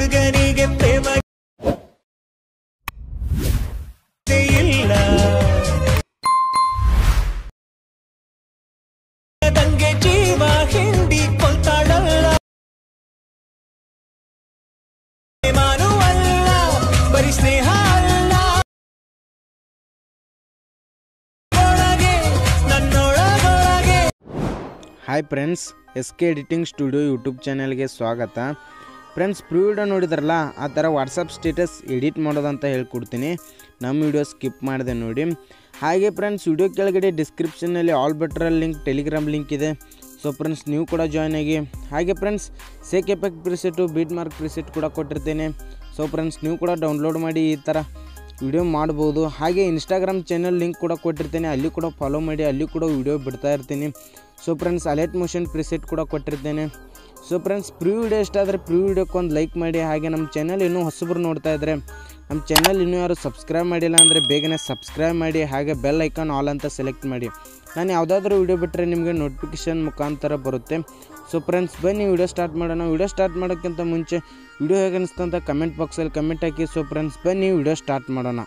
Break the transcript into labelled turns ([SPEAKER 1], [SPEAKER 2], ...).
[SPEAKER 1] ಹುಡುಗನಿಗೆ ಪ್ರೇಮ ಇಲ್ಲ. ತಂಗೆ ಜೀವ ಹಿಂಡಿ ಕೊಲ್ತಾಳಲ್ಲ ಪ್ರೇಮಾನೂ ಅಲ್ಲ, ಬರೀ ಸ್ನೇಹ ಅಲ್ಲ. ಒಳಗೆ, ನನ್ನೊಳಗೊಳಗೆ.
[SPEAKER 2] Hi friends S K editing studio YouTube ಚಾನಲ್ಗೆ ಸ್ವಾಗತ. ಫ್ರೆಂಡ್ಸ್ ಪ್ರೀ ವಿಡಿಯೋ ನೋಡಿದ್ರಲ್ಲ? ಆ ಥರ ವಾಟ್ಸಪ್ ಸ್ಟೇಟಸ್ ಎಡಿಟ್ ಮಾಡೋದಂತ ಹೇಳ್ಕೊಡ್ತೀನಿ. ನಮ್ಮ ವಿಡಿಯೋ ಸ್ಕಿಪ್ ಮಾಡಿದೆ ನೋಡಿ. ಹಾಗೆ ಫ್ರೆಂಡ್ಸ್ ವಿಡಿಯೋ ಕೆಳಗಡೆ ಡಿಸ್ಕ್ರಿಪ್ಷನಲ್ಲಿ ಆಲ್ ಬೆಟ್ರಲ್ ಲಿಂಕ್ ಟೆಲಿಗ್ರಾಮ್ ಲಿಂಕ್ ಇದೆ. ಸೊ ಫ್ರೆಂಡ್ಸ್ ನೀವು ಕೂಡ ಜಾಯ್ನ್ ಆಗಿ. ಹಾಗೆ friends shake effect preset beat mark preset ಕೂಡ ಕೊಟ್ಟಿರ್ತೀನಿ. ಸೊ ಫ್ರೆಂಡ್ಸ್ ನೀವು ಕೂಡ ಡೌನ್ಲೋಡ್ ಮಾಡಿ ಈ ಥರ ವಿಡಿಯೋ ಮಾಡ್ಬೋದು. ಹಾಗೆ ಇನ್ಸ್ಟಾಗ್ರಾಮ್ ಚಾನಲ್ ಲಿಂಕ್ ಕೂಡ ಕೊಟ್ಟಿರ್ತೀನಿ. ಅಲ್ಲಿ ಕೂಡ ಫಾಲೋ ಮಾಡಿ, ಅಲ್ಲಿ ಕೂಡ ವಿಡಿಯೋ ಬಿಡ್ತಾ ಇರ್ತೀನಿ. So friends Alight motion preset ಕೂಡ ಕೊಟ್ಟಿರ್ತೇನೆ. ಸೊ ಫ್ರೆಂಡ್ಸ್ ಪ್ರೀ ವಿಡಿಯೋ ಇಷ್ಟ ಆದರೆ ಪ್ರೀ ವಿಡಿಯೋಕ್ಕೆ ಒಂದು ಲೈಕ್ ಮಾಡಿ. ಹಾಗೆ ನಮ್ಮ ಚಾನಲ್ ಇನ್ನೂ ಹೊಸಬ್ರು ನೋಡ್ತಾ ಇದ್ದರೆ ನಮ್ಮ ಚಾನಲ್ ಇನ್ನೂ ಯಾರು ಸಬ್ಸ್ಕ್ರೈಬ್ ಮಾಡಿಲ್ಲ ಅಂದರೆ ಬೇಗನೆ ಸಬ್ಸ್ಕ್ರೈಬ್ ಮಾಡಿ. ಹಾಗೆ ಬೆಲ್ ಐಕಾನ್ ಆಲ್ ಅಂತ ಸೆಲೆಕ್ಟ್ ಮಾಡಿ. ನಾನು ಯಾವುದಾದ್ರೂ ವಿಡಿಯೋ ಬಿಟ್ಟರೆ ನಿಮಗೆ ನೋಟಿಫಿಕೇಶನ್ ಮುಖಾಂತರ ಬರುತ್ತೆ. ಸೊ ಫ್ರೆಂಡ್ಸ್ ಬನ್ನಿ ವಿಡಿಯೋ ಸ್ಟಾರ್ಟ್ ಮಾಡೋಣ. ವಿಡಿಯೋ ಸ್ಟಾರ್ಟ್ ಮಾಡೋಕ್ಕಿಂತ ಮುಂಚೆ ವಿಡಿಯೋ ಹೇಗೆ ಅನಿಸ್ತು ಅಂತ ಕಮೆಂಟ್ ಬಾಕ್ಸಲ್ಲಿ ಕಮೆಂಟ್ ಹಾಕಿ. ಸೊ ಫ್ರೆಂಡ್ಸ್ ಬನ್ನಿ ವಿಡಿಯೋ ಸ್ಟಾರ್ಟ್ ಮಾಡೋಣ.